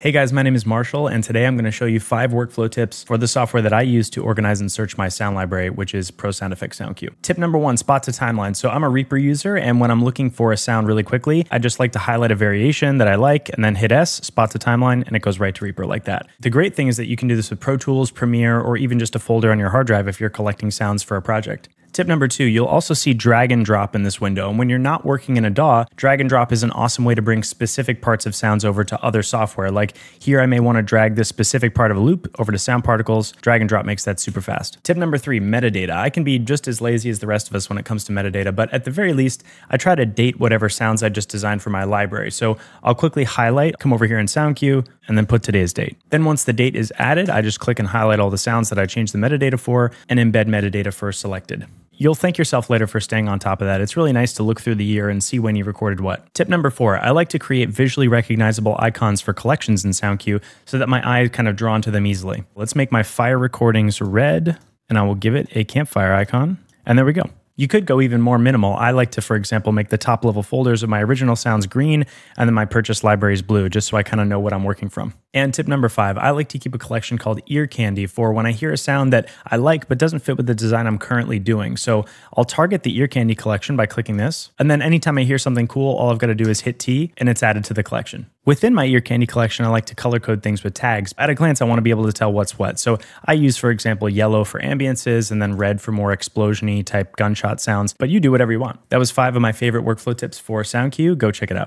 Hey guys, my name is Marshall, and today I'm going to show you five workflow tips for the software that I use to organize and search my sound library, which is Pro Sound Effects SoundQ. Tip number one, spot to timeline. So I'm a Reaper user, and when I'm looking for a sound really quickly, I just like to highlight a variation that I like and then hit S, spot to timeline, and it goes right to Reaper like that. The great thing is that you can do this with Pro Tools, Premiere, or even just a folder on your hard drive if you're collecting sounds for a project. Tip number two, you'll also see drag and drop in this window. And when you're not working in a DAW, drag and drop is an awesome way to bring specific parts of sounds over to other software. Like here, I may want to drag this specific part of a loop over to sound particles. Drag and drop makes that super fast. Tip number three, metadata. I can be just as lazy as the rest of us when it comes to metadata, but at the very least, I try to date whatever sounds I just designed for my library. So I'll quickly highlight, come over here in SoundQ, and then put today's date. Then once the date is added, I just click and highlight all the sounds that I changed the metadata for and embed metadata for selected. You'll thank yourself later for staying on top of that. It's really nice to look through the year and see when you recorded what. Tip number four I like to create visually recognizable icons for collections in SoundQ so that my eye is kind of drawn to them easily. Let's make my fire recordings red, and I will give it a campfire icon. And there we go. You could go even more minimal. I like to, for example, make the top level folders of my original sounds green and then my purchase libraries blue, just so I kind of know what I'm working from. And tip number five, I like to keep a collection called ear candy for when I hear a sound that I like but doesn't fit with the design I'm currently doing. So I'll target the ear candy collection by clicking this. And then anytime I hear something cool, all I've got to do is hit T and it's added to the collection. Within my ear candy collection, I like to color code things with tags. At a glance, I want to be able to tell what's what. So I use, for example, yellow for ambiances and then red for more explosiony type gunshot sounds, but you do whatever you want. That was five of my favorite workflow tips for SoundQ. Go check it out.